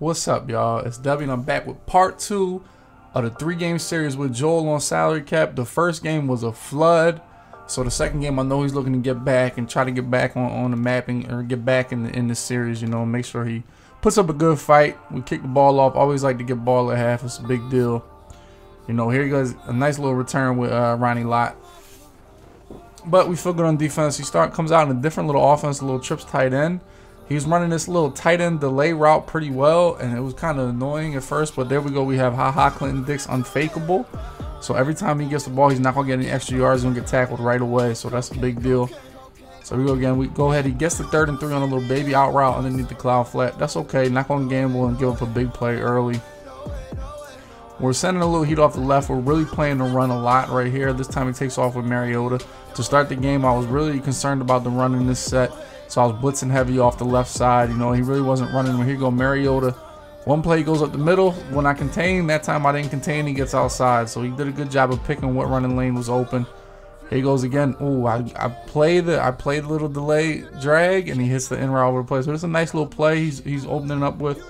What's up, y'all? It's W and I'm back with part two of the three game series with Joel on salary cap. The first game was a flood. So the second game, I know he's looking to get back and try to get back on, on the mapping or get back in the, in the series, you know, make sure he puts up a good fight. We kick the ball off. Always like to get ball at half. It's a big deal. You know, here he goes. A nice little return with uh, Ronnie Lott. But we feel good on defense. He start comes out in a different little offense, a little trips tight end. He was running this little tight end delay route pretty well, and it was kind of annoying at first. But there we go. We have Ha Ha Clinton Dix unfakeable. So every time he gets the ball, he's not gonna get any extra yards. He's gonna get tackled right away. So that's a big deal. So we go again. We go ahead. He gets the third and three on a little baby out route underneath the cloud flat. That's okay. Not gonna gamble and give up a big play early. We're sending a little heat off the left. We're really playing the run a lot right here. This time he takes off with Mariota. To start the game, I was really concerned about the run in this set. So I was blitzing heavy off the left side. You know, he really wasn't running. Here you go, Mariota. One play goes up the middle. When I contain, that time I didn't contain, he gets outside. So he did a good job of picking what running lane was open. Here he goes again. Ooh, I, I play the I played a little delay drag and he hits the in route over the place. It's a nice little play he's he's opening up with,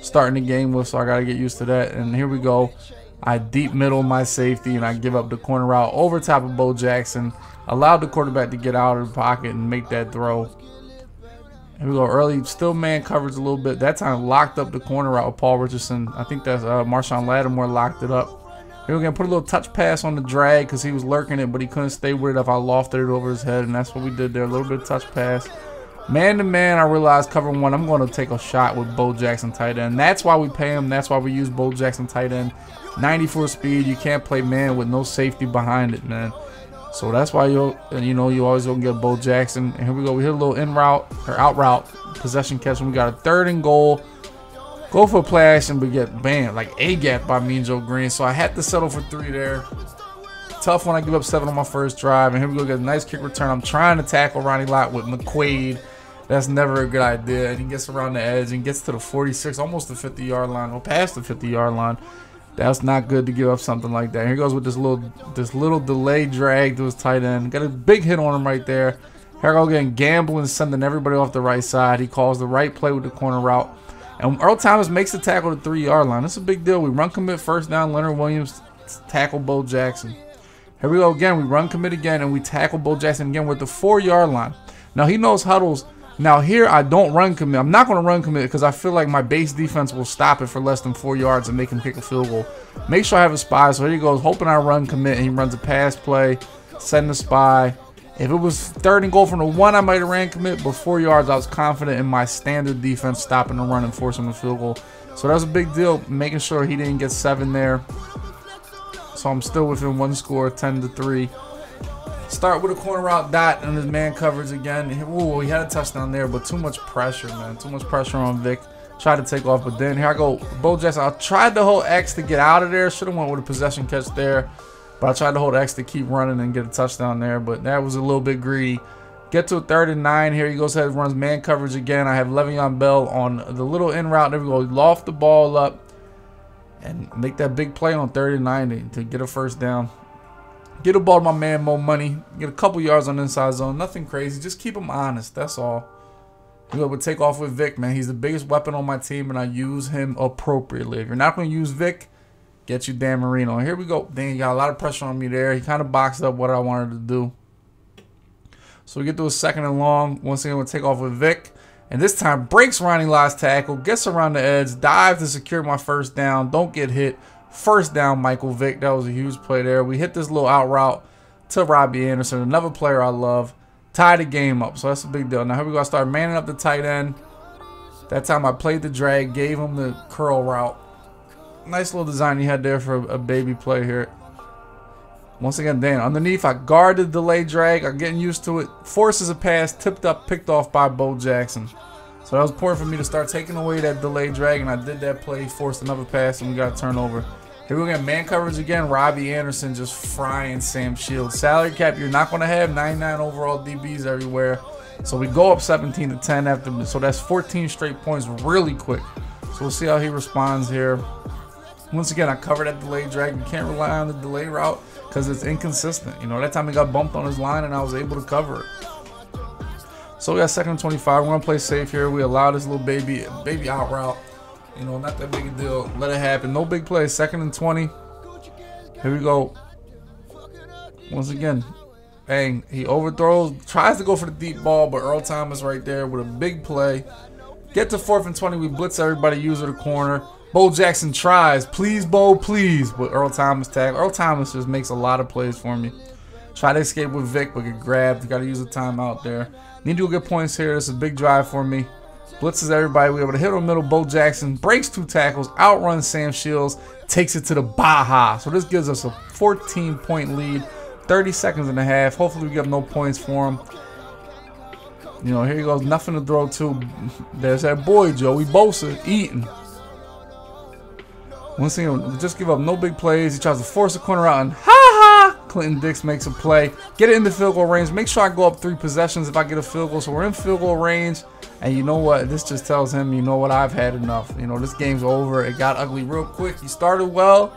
starting the game with, so I gotta get used to that. And here we go. I deep middle my safety and I give up the corner route over top of Bo Jackson. Allowed the quarterback to get out of the pocket and make that throw. Here we go. Early, still man coverage a little bit. That time locked up the corner route with Paul Richardson. I think that's uh, Marshon Lattimore locked it up. Here we're going to put a little touch pass on the drag because he was lurking it, but he couldn't stay with it if I lofted it over his head, and that's what we did there. A little bit of touch pass. Man to man, I realized cover one, I'm going to take a shot with Bo Jackson tight end. That's why we pay him. That's why we use Bo Jackson tight end. 94 speed. You can't play man with no safety behind it, man. So that's why you you know you always gonna get Bo Jackson. And here we go. We hit a little in route or out route possession catch. And we got a third and goal. Go for a play action, but get banned like a gap by Mean Joe Greene. So I had to settle for three there. Tough when I give up seven on my first drive. And here we go. Get a nice kick return. I'm trying to tackle Ronnie Lott with McQuaid. That's never a good idea. And he gets around the edge and gets to the 46, almost the 50 yard line, or past the 50 yard line. That's not good to give up something like that. Here goes with this little this little delay drag to his tight end. Got a big hit on him right there. Go again, gambling, sending everybody off the right side. He calls the right play with the corner route. And Earl Thomas makes the tackle to the three-yard line. That's a big deal. We run commit first down. Leonard Williams tackle Bo Jackson. Here we go again. We run commit again, and we tackle Bo Jackson again with the four-yard line. Now, he knows huddles now here I don't run commit. I'm not going to run commit because I feel like my base defense will stop it for less than four yards and make him kick a field goal. Make sure I have a spy. So here he goes, hoping I run commit. And he runs a pass play, send the spy. If it was third and goal from the one, I might have ran commit. But four yards, I was confident in my standard defense stopping the run and forcing the field goal. So that was a big deal, making sure he didn't get seven there. So I'm still within one score, 10 to 3. Start with a corner route dot and his man covers again. Ooh, he had a touchdown there, but too much pressure, man. Too much pressure on Vick. Tried to take off, but then here I go. Bo Jackson. I tried to hold X to get out of there. Should have went with a possession catch there. But I tried to hold X to keep running and get a touchdown there. But that was a little bit greedy. Get to a third and nine. Here he goes ahead runs man coverage again. I have Le'Veon Bell on the little in route. There we go. Loft the ball up and make that big play on third and nine to get a first down. Get a ball to my man more Money. Get a couple yards on the inside zone. Nothing crazy. Just keep him honest. That's all. You know, take off with Vick, man. He's the biggest weapon on my team, and I use him appropriately. If you're not going to use Vick, get you Dan Marino. Here we go. Then he got a lot of pressure on me there. He kind of boxed up what I wanted to do. So we get to a second and long. Once again, we'll take off with Vick. And this time breaks Ronnie Lott's tackle, gets around the edge, dives to secure my first down. Don't get hit. First down, Michael Vick. That was a huge play there. We hit this little out route to Robbie Anderson, another player I love. Tie the game up, so that's a big deal. Now here we go. I start manning up the tight end. That time I played the drag, gave him the curl route. Nice little design he had there for a baby play here. Once again, Dan, underneath, I guarded the delay drag. I'm getting used to it. Forces a pass, tipped up, picked off by Bo Jackson. So that was important for me to start taking away that delay drag, and I did that play, forced another pass, and we got a turnover. Here we go, man coverage again. Robbie Anderson just frying Sam Shields. Salary cap, you're not going to have 99 overall DBs everywhere. So we go up 17 to 10 after, so that's 14 straight points really quick. So we'll see how he responds here. Once again, I covered that delay drag. You can't rely on the delay route because it's inconsistent. You know, that time he got bumped on his line and I was able to cover it. So we got second and 25. We're going to play safe here. We allow this little baby baby out route. You know, not that big a deal. Let it happen. No big play. Second and 20. Here we go. Once again, bang. He overthrows, tries to go for the deep ball, but Earl Thomas right there with a big play. Get to fourth and 20. We blitz everybody, use the corner. Bo Jackson tries. Please, Bo, please. But Earl Thomas tag. Earl Thomas just makes a lot of plays for me. Try to escape with Vick, but get grabbed. Got to use a timeout there. Need to get points here. This is a big drive for me. Blitzes everybody. We're able to hit on middle. Bo Jackson breaks two tackles, outruns Sam Shields, takes it to the Baja. So this gives us a 14 point lead. 30 seconds and a half. Hopefully we get no points for him. You know, here he goes. Nothing to throw to. There's that boy, Joey Bosa, eating. Once again, just give up no big plays. He tries to force a corner out and ha! Clinton Dix makes a play. Get it in the field goal range. Make sure I go up three possessions if I get a field goal. So we're in field goal range. And you know what? This just tells him, you know what? I've had enough. You know, this game's over. It got ugly real quick. He started well.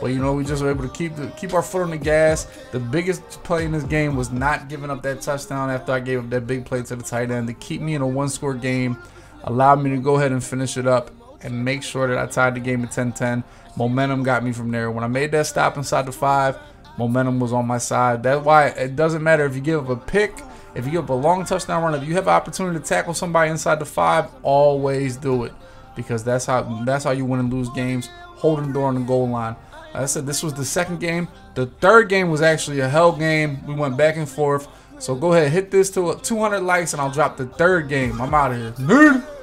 But you know, we just were able to keep the, keep our foot on the gas. The biggest play in this game was not giving up that touchdown after I gave up that big play to the tight end to keep me in a one-score game. Allowed me to go ahead and finish it up and make sure that I tied the game at 10-10. Momentum got me from there. When I made that stop inside the five, momentum was on my side. That's why it doesn't matter if you give up a pick, if you give up a long touchdown run, if you have opportunity to tackle somebody inside the five, always do it because that's how that's how you win and lose games. Holding the door on the goal line. Like I said this was the second game. The third game was actually a hell game. We went back and forth. So go ahead, hit this to 200 likes, and I'll drop the third game. I'm out of here. Nerd.